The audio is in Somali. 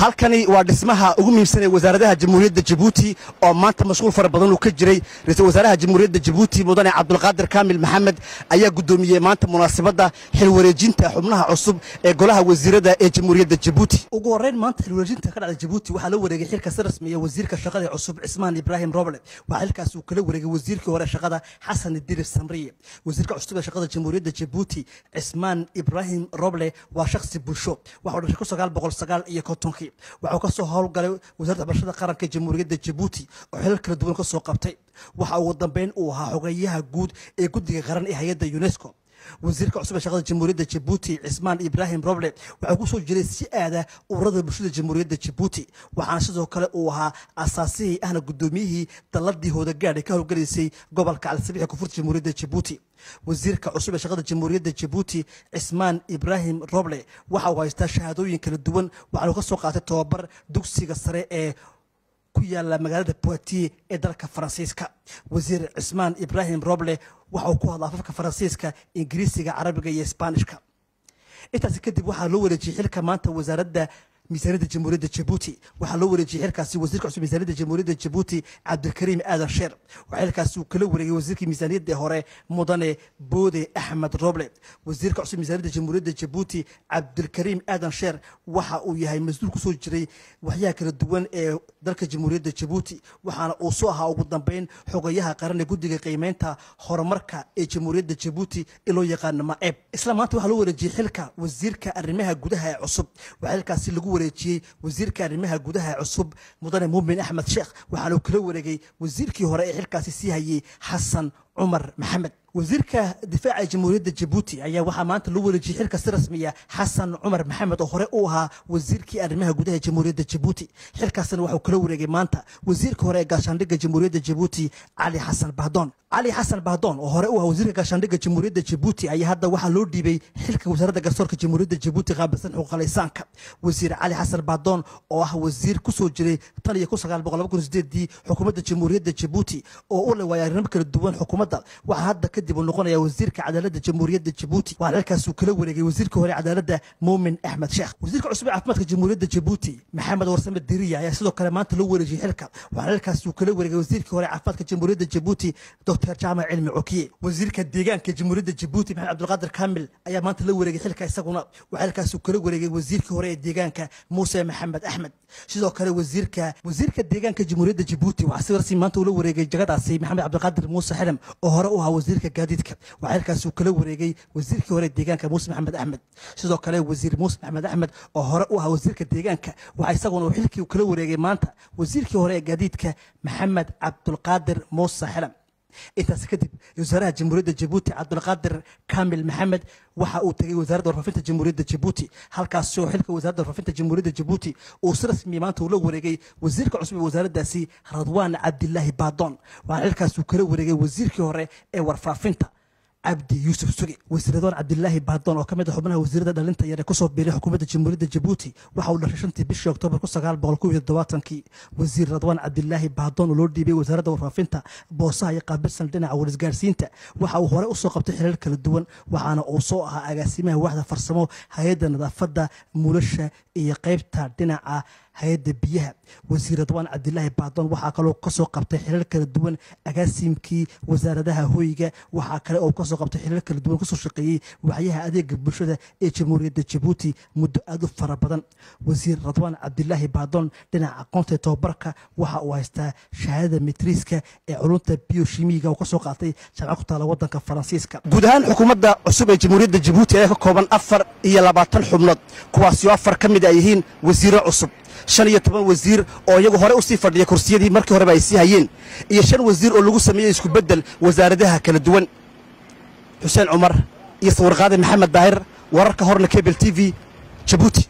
halkani waa dhismaha ugu muhiimsan ee wasaaradaha jamhuuriyadda jabuuti oo maanta mashquul fara badan uu ka jiray. Ra'iisul wasaaraha jamhuuriyadda jabuuti mudane cabdulqaadir kaamil maxamed ayaa guddoomiyey maanta munaasabadda xilwareejinta xubnaha cusub ee golaha wasiirada ee jamhuuriyadda jabuuti ugu horreyn maanta xilwareejinta ka dhacda jabuuti waxaa la wareegay xilka si rasmiya wasiirka shaqada cusub cismaan ibraahim roble. Waxaa xilkaas uu kala wareegay wasiirkii hore shaqada xasan idirir samriye wasiirka cusub ee shaqada jamhuuriyadda jabuuti cismaan ibraahim roble waa shakhsi bulsho. Waxau dhashay kun sagaal boqol sagaal iyo kontonkii waxau ka soo howlgalay wasaaradda waxbarashada qaranka jamhuuriyadda jabuuti oo xilal kala duwan ka soo qabtay. Waxa ugu dambeyn uu ahaa xogeyaha guud ee guddiga qaran ee hay'adda unesco wasiirka cusub ee shaqada jamhuuriyadda jabuuti cismaan ibraahim roble waxaa ku soo jiray si aada ururada bulshada jamhuuriyadda jabuuti waxaana sidoo kale uu ahaa asaasihii ahna guddoomiyihii dalladii ee ka howlgalaysay gobolka alsabiix ee koonfurta jamhuuriyadda jabuuti wasiirka cusub ee shaqada jamhuuriyadda jabuuti cismaan ibraahim roble waxa uu haystaa shahaadooyin kala duwan. Waxaanu ka soo qaatay tobabar dugsiga sare ee ku yaalla magaalada poitier ee dalka faransiiska. Wasiir cismaan ibraahim roble waxa uu ku hadla afafka faransiiska ingiriisiga carabiga iyo isbaanishka. Intaasi kadib waxaa loo wareejiyey xilka maanta wasaaradda miisaaniyadda jamhuuriyadda jabuuti waxaa loo wareejiyey xilkaasi wasiirka cusub miisaaniyadda jamhuuriyadda jabuuti cabdilkariim aadan sheer waxaa xilkaasi uu kala wareegay wasiirkii miisaaniyadda hore mudane boode axmed roble. Wasiirka cusub miisaaniyadda jamhuuriyadda jabuuti cabdilkariim aadan sheer waxa uu yahay mas'uul ku soo jiray waxyaha kala duwan ee dalka jamhuuriyadda jabuuti waxaana uu soo ahaa ugu dambeyn xogayaha qaran ee guddiga qiimeynta horumarka ee jamhuuriyadda jabuuti ee loo yaqaano maceeb isla maanta waxaa loo wareejiyey xilka wasiirka arrimaha gudaha ee cusub. Waxaa xilkaasi lagu wareejiyey wasiirka arrimaha gudaha cusub mudane muumin axmed sheekh waxaana uu kala wareegay wasiirkii hore ee xilkaasi sii hayey xasan cumar maxamed. Wasiirka difaaca jamhuuriyadda jabuuti ayaa waxaa maanta loo wareejiyey xilka si rasmiya xasan cumar maxamed oo hore u ahaa wasiirkii arrimaha gudaha jamhuuriyadda jabuuti xilkaasna waxuu kala wareegay maanta wasiirka hore ee gaashaandhigga jamhuuriyadda jabuuti cali xasan bahdoon cali xasan bahdoon oo hore u ahaa wasiirka gaashaandhigga jamhuuriyadda jabuuti ayaa hadda waxaa loo dhiibay xilka wasaaradda garsoorka jamhuuriyadda jabuuti qaabilsan xuquuqalaysaanka wasiir cali xasan bahdoon oo ah wasiir ku soo jiray tan iyo kun sagaal boqol laba kun sideedii xukuumadda jamhuuriyadda jabuuti oo u leh waayaarnimo kala duwan xukuumadda waxaa hadda kadib uu noqonaya wasiirka cadaaladda jamhuuriyadda jabuuti waxaa xilkaasuu kala wareegay wasiirka hore cadaaladda muumin axmed sheekh wasiirka cusub ee caafimaadka jamhuuriyadda jabuuti maxamed warsame diriya ayaa sidoo kale maanta loo wareejiyey xilka. Waxaa xilkaasuu kala wareegay wasiirkii hore caafimaadka jamhuuriyadda jabuuti doctor jaamac cilmi cokiye wasiirka deegaanka jamhuuriyadda jabuuti maxamed cabdulqaadir kaamil ayaa maanta la wareegay xilka isaguna waxaa xilkaasuu kala wareegay wasiirkii hore ee deegaanka muuse maxamed axmed. Sidoo kale wasiirka wasiirka deegaanka jamhuuriyadda jabuuti waxaa si rasmi maanta ula wareegay jagadaasi maxamed cabdulqaadir muuse xidham oo hore u ahaa wasiirka gaadiidka. Waxaa xilkaasuu kala wareegay wasiirkii hore deegaanka muuse maxamed axmed. Sidoo kale wasiir muuse maxamed axmed oo hore u ahaa wasiirka deegaanka waxaa isaguna uu xilkii kala wareegay maanta wasiirkii hore ee gaadiidka maxamed cabdulqaadir muuse xidham jamhuuriyadda jabuuti cabdulqaadir kaamil maxamed waxa uu tegey wasaaradda warfaafinta jamhuuriyadda jabuuti halkaasoo xilka wasaaradda warfaafinta jamhuuriyadda jabuuti uu si rasmi maanta ula wareegay wasiirka cusub ee wasaaraddaasi radwaan cabdilaahi baadoon waxaana xilkaasuu kala wareegay wasiirkii hore ee warfaafinta cabdi yuusuf sugi wasiir radwaan cabdilaahi baadoon oo ka mid ah xubnaha wasiirada dhalinta yar ee ku soo biiray xukuumadda jamhuuriyadda jabuuti waxa uu dhashay shantii bishii oktoobar kun sagaal boqol kow iyo todobaatankii wasiir radwaan cabdilaahi baadoon oo loo dhiibay wasaaradda warfaafinta boosaha iyo qaabilsan dhinaca warisgaarsiinta waxa uu hore u soo qabtay xilal kala duwan waxaana uu soo ahaa agaasimaha waaxda farsamo hay'adda nadaafadda muulasha iyo qaybta dhinaca hay'adda biyaha. Wasiir radwaan cabdilaahi baadoon waxaa kaloo ka soo qabtay xilal kala duwan agaasimkii wasaaradaha hoyga. Waxaa kale oo ka soo qabtay xilal kala duwan ku soo shaqeeyey waxyaha adeega bulshada ee jamhuuriyadda jabuuti muddo aad u fara badan. Wasiir radwaan cabdilaahi baadoon dhinaca aqoonta tobabarka waxa uu haystaa shahaadada metriiska ee culunta bioshimiga oo ka soo qaatay jaamacad ku taala wadanka faransiiska. Guud ahaan xukuumadda cusub ee jamhuuriyadda jabuuti ayaa ka kooban afar iyo labaatan xubnood kuwaasoo afar ka mid ay yihiin wasiiro cusub shan iyo toban wasiir oo iyagu hore u sii fadhiya kursiyadii markii horeba ay sii hayeen iyo shan wasiir oo lagu sameeyey isku beddel wasaaradaha kala duwan. Xuseen cumar iyo sawirqaade maxamed daahir wararka horna kebel t v jabuuti